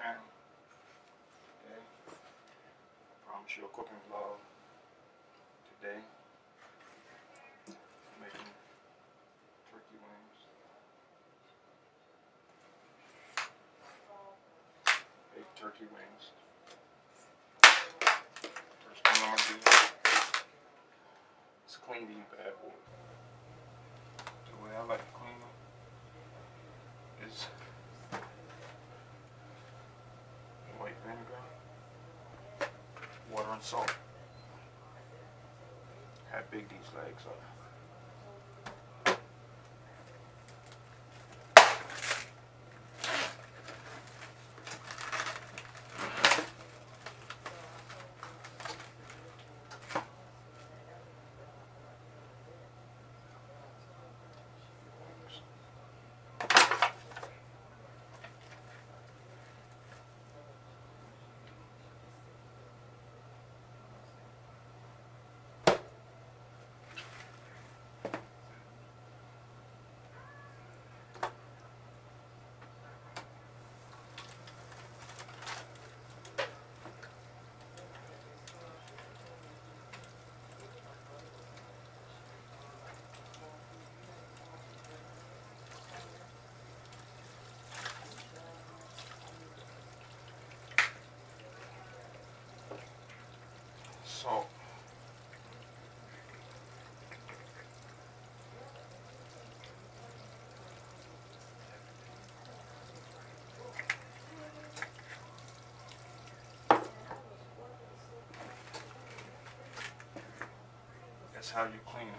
channel. Okay. I Promise you a cooking vlog today. Making turkey wings. Baked turkey wings. First thing I'm gonna do is clean these bad boys. The way I like to clean them is white vinegar, water and salt. How big these legs are. Salt. That's how you clean them.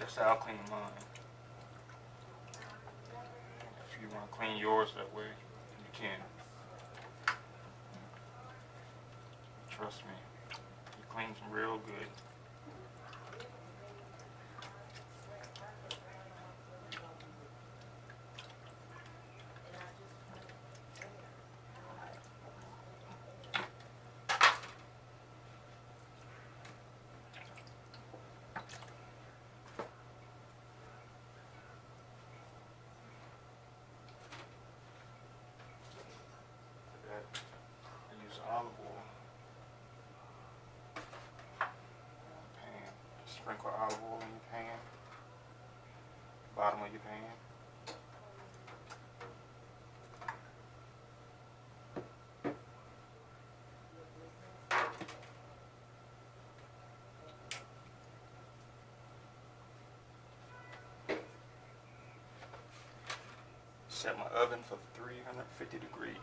That's how I clean mine. If you want to clean yours that way, you can. Trust me, he cleans real good. For that, I use olive oil. pan. Sprinkle olive oil in your pan. Bottom of your pan. Set my oven for 350 degrees.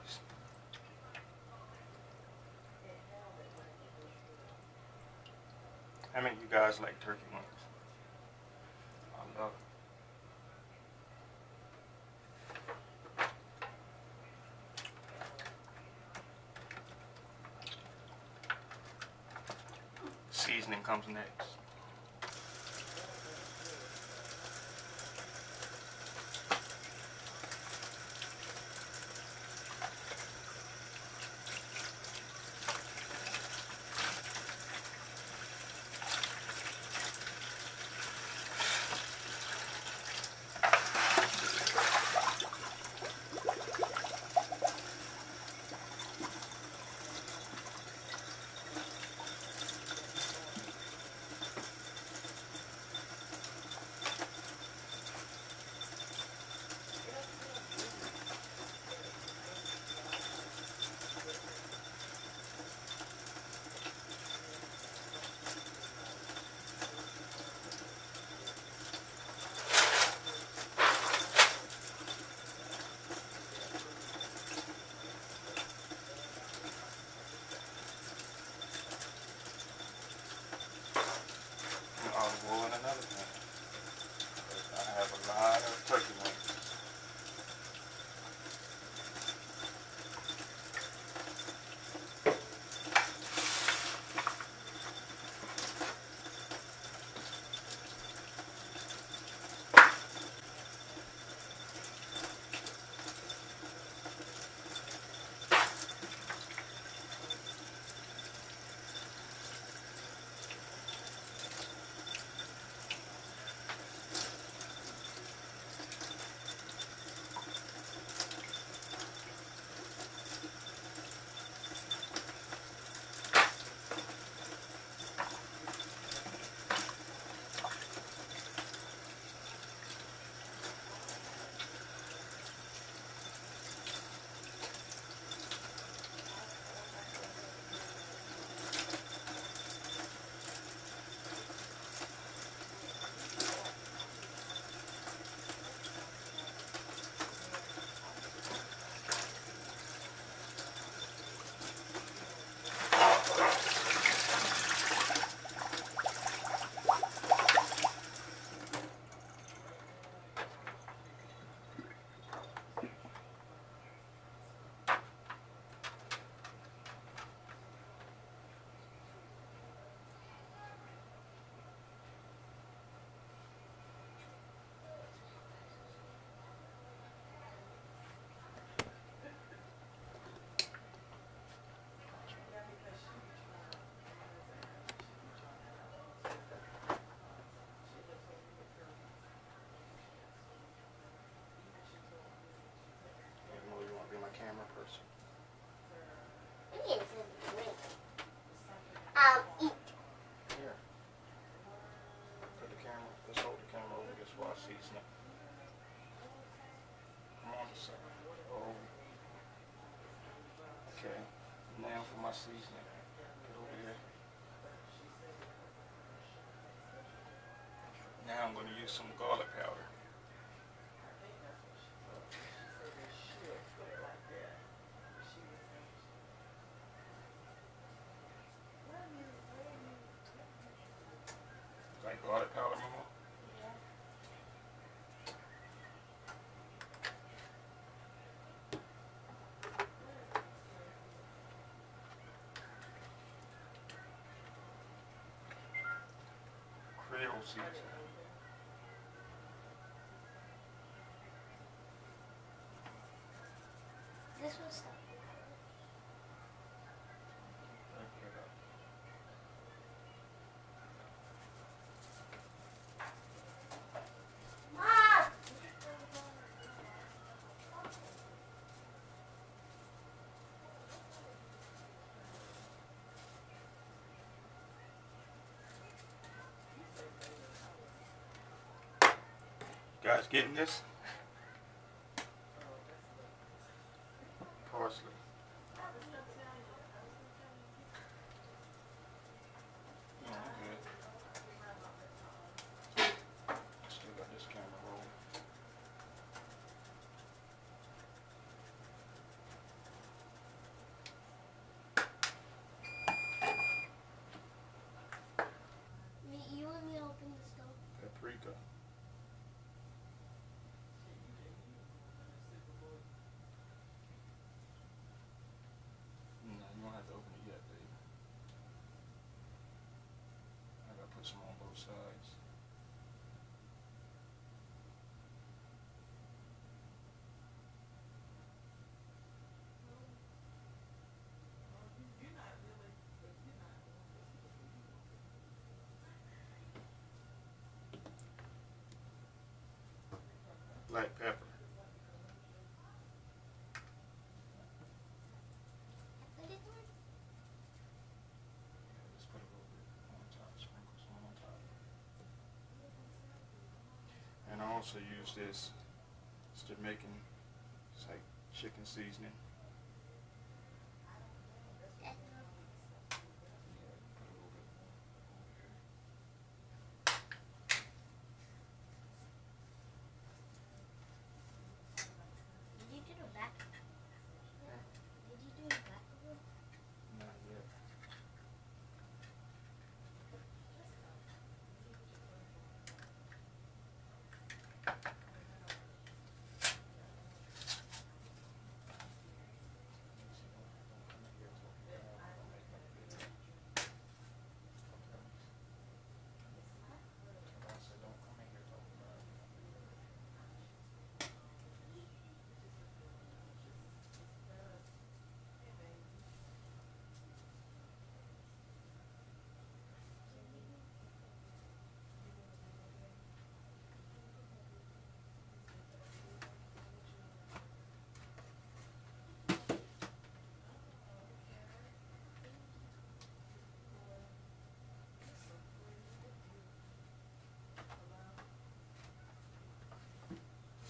How many of you guys like turkey wings? I love it. Seasoning comes next. My seasoning. Get over here. Now I'm going to use some garlic powder. Like garlic powder, Mama? Seasoning. This was Mom! Guys getting this? Parsley. Yeah, I'm good. Still got this camera rolling. Me, you want me to open the stove? Paprika. No, you don't have to open it yet, baby. I gotta put some on both sides. Black pepper. Put it on. Let's put a little bit on top, sprinkle some on top. And I also use this, it's Jamaican, it's like chicken seasoning. That's Put a little bit over here. Did you do the back? Did you do the back of it? Not yet.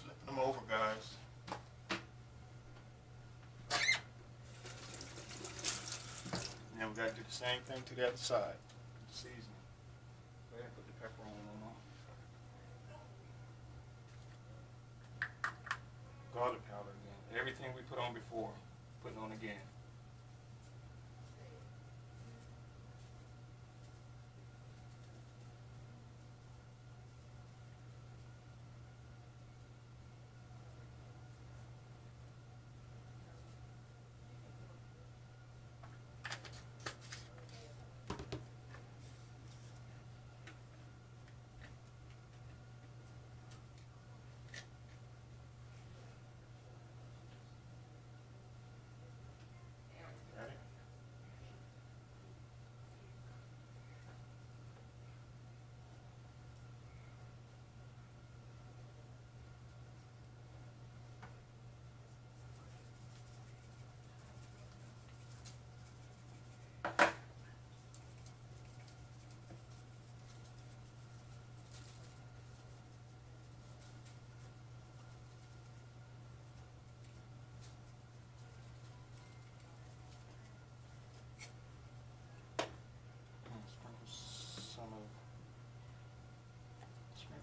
Flipping them over, guys. Now we gotta do the same thing to the other side. Seasoning. Go ahead and put the pepper on, Mama. Garlic powder again. Everything we put on before, putting on again.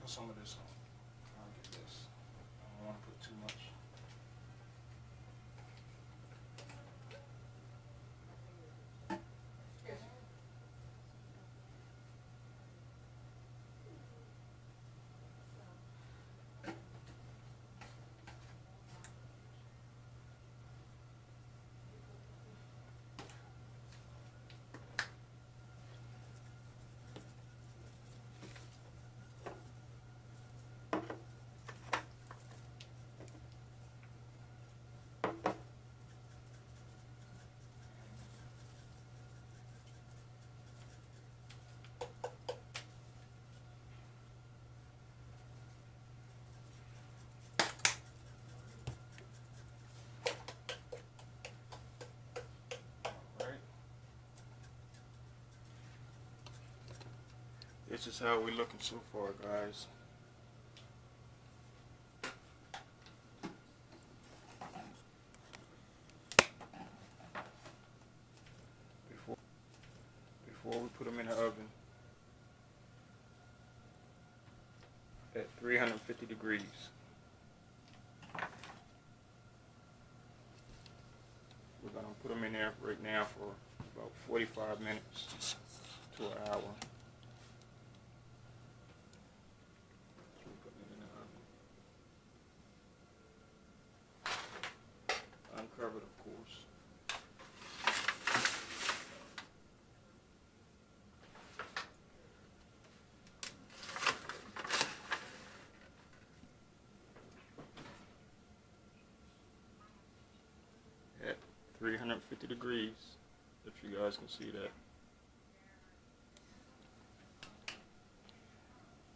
Some of this on. I'll get this. I don't want to put too much. Alright. This is how we're looking so far, guys. Before, before we put them in the oven at 350 degrees. We're gonna put them in there right now for about 45 minutes to an hour. So we're putting it in the oven. Uncovered, of course. At 350 degrees, if you guys can see that.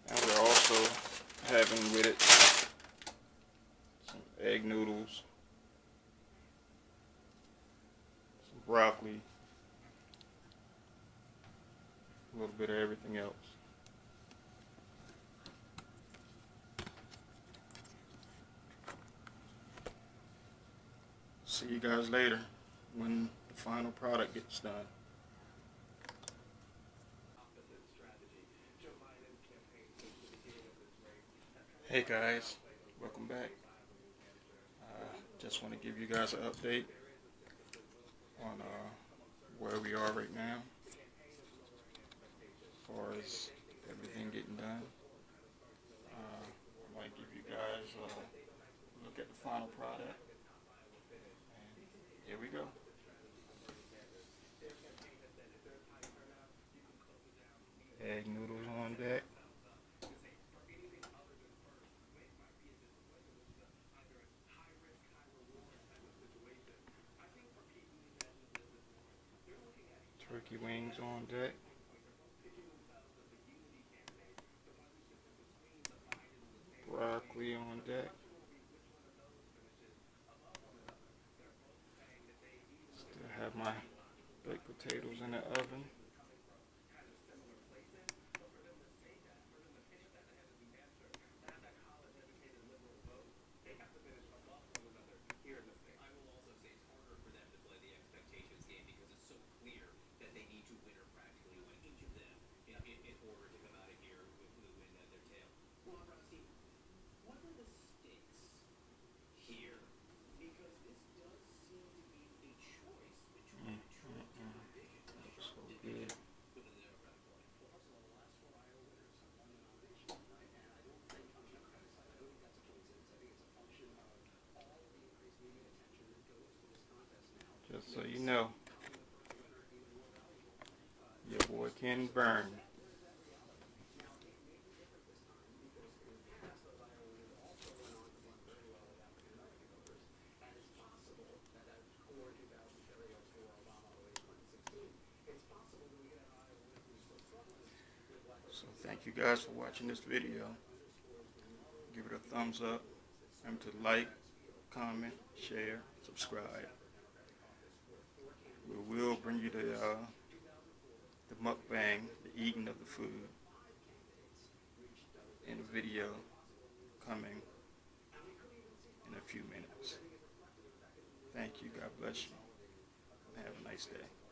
And we're also having with it some egg noodles, some broccoli, a little bit of everything else. See you guys later when the final product gets done. Hey guys, welcome back. Uh, just want to give you guys an update on uh, where we are right now as far as everything getting done. Uh, I to give you guys a look at the final product. And here we go. Egg noodles on deck. Turkey wings on deck. Broccoli on deck. Still have my baked potatoes in the oven. I will also say it's harder for them to play the expectations game because it's so clear that they need to win or practically win each of them in, in, in order to come out of here with, with a win at their tail. Well, Rusty, what are the stakes here? Because this does seem to be a choice between two different divisions. So good. Within the Democratic Party. Well, also, the last four Iowa winners have won the nomination, right? And I don't think on the Democratic side, I don't think that's a coincidence. I think it's a function of all the increased media attention that goes to this contest now. Just so you know. Your boy Ken Burn. So thank you guys for watching this video. Give it a thumbs up. Remember to like, comment, share, subscribe. We will bring you the uh, the mukbang, the eating of the food, in a video coming in a few minutes. Thank you. God bless you. Have a nice day.